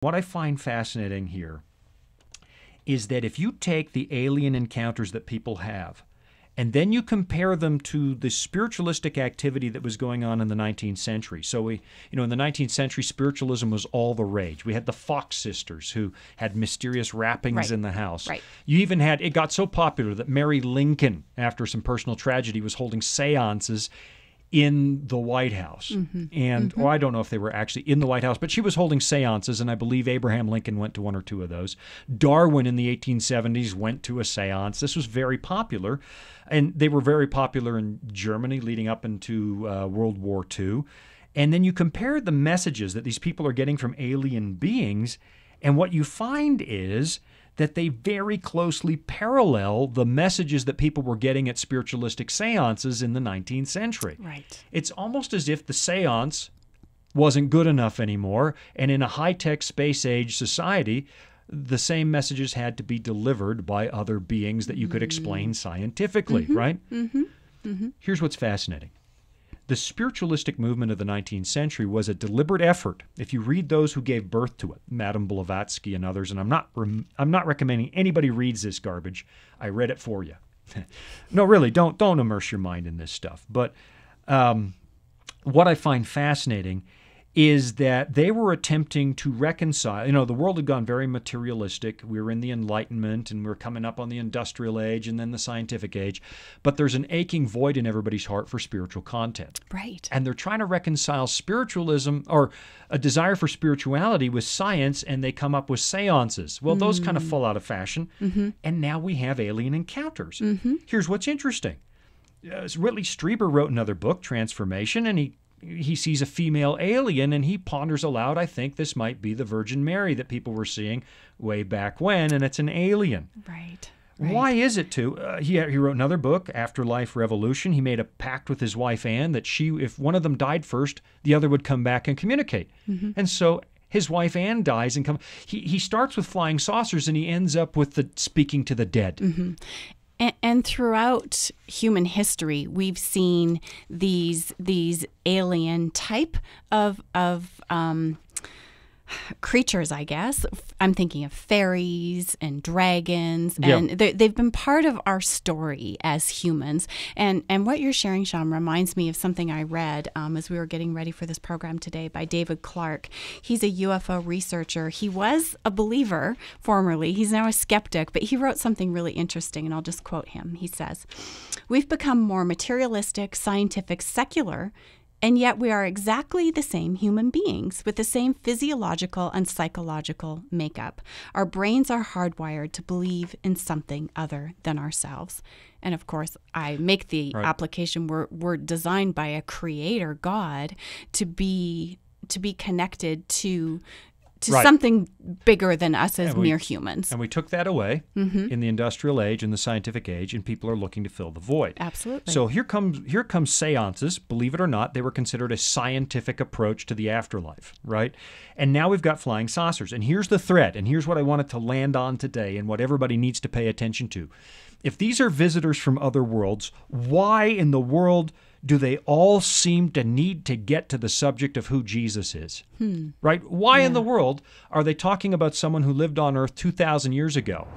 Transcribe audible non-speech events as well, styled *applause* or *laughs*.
What I find fascinating here is that if you take the alien encounters that people have and then you compare them to the spiritualistic activity that was going on in the 19th century. So we, you know, in the 19th century, spiritualism was all the rage. We had the Fox sisters who had mysterious rappings Right. in the house. Right. You even had it got so popular that Mary Lincoln, after some personal tragedy, was holding seances in the White House. And oh, I don't know if they were actually in the White House, but she was holding seances, and I believe Abraham Lincoln went to one or two of those. Darwin in the 1870s went to a seance. This was very popular, and they were very popular in Germany leading up into uh, World War II. And then you compare the messages that these people are getting from alien beings, and what you find is that they very closely parallel the messages that people were getting at spiritualistic seances in the 19th century. Right. It's almost as if the seance wasn't good enough anymore, and in a high tech space age society, the same messages had to be delivered by other beings that you could explain mm-hmm. scientifically, mm-hmm. right? Mm-hmm. mm-hmm. Here's what's fascinating. The spiritualistic movement of the 19th century was a deliberate effort. If you read those who gave birth to it, Madame Blavatsky and others, and I'm not I'm not recommending anybody reads this garbage. I read it for you. *laughs* no, really, don't don't immerse your mind in this stuff. But um, what I find fascinating is that they were attempting to reconcile. You know, the world had gone very materialistic. We were in the Enlightenment and we are coming up on the industrial age and then the scientific age. But there's an aching void in everybody's heart for spiritual content. Right. And they're trying to reconcile spiritualism or a desire for spirituality with science, and they come up with seances. Well, those kind of mm. fall out of fashion. Mm-hmm. And now we have alien encounters. Mm-hmm. Here's what's interesting uh, Whitley Strieber wrote another book, Transformation, and he he sees a female alien and he ponders aloud, I think this might be the Virgin Mary that people were seeing way back when, and it's an alien. Right. Why is it too? Uh, he he wrote another book, Afterlife Revolution. He made a pact with his wife Anne that she, if one of them died first, the other would come back and communicate. And so his wife Anne dies and come. He he starts with flying saucers and he ends up with the speaking to the dead. And, and throughout human history, we've seen these these alien type of of um, creatures. I guess I'm thinking of fairies and dragons, and they, they've been part of our story as humans. And and what you're sharing, Shawn, reminds me of something I read um, as we were getting ready for this program today by David Clarke. He's a UFO researcher. He was a believer formerly. He's now a skeptic, but he wrote something really interesting, and I'll just quote him. He says, "We've become more materialistic, scientific, secular." And yet, we are exactly the same human beings with the same physiological and psychological makeup. Our brains are hardwired to believe in something other than ourselves. And of course, I make the Right. application we're, we're designed by a creator, God, to be to be connected to to Right. something bigger than us as we- mere humans. And we took that away Mm-hmm. in the industrial age and the scientific age, and people are looking to fill the void. Absolutely. So here comes here comes seances. Believe it or not, they were considered a scientific approach to the afterlife, right? And now we've got flying saucers. And here's the threat, and here's what I wanted to land on today, and what everybody needs to pay attention to. If these are visitors from other worlds, why in the world do they all seem to need to get to the subject of who Jesus is? Hmm. Right? Why in the world are they talking about someone who lived on earth 2,000 years ago?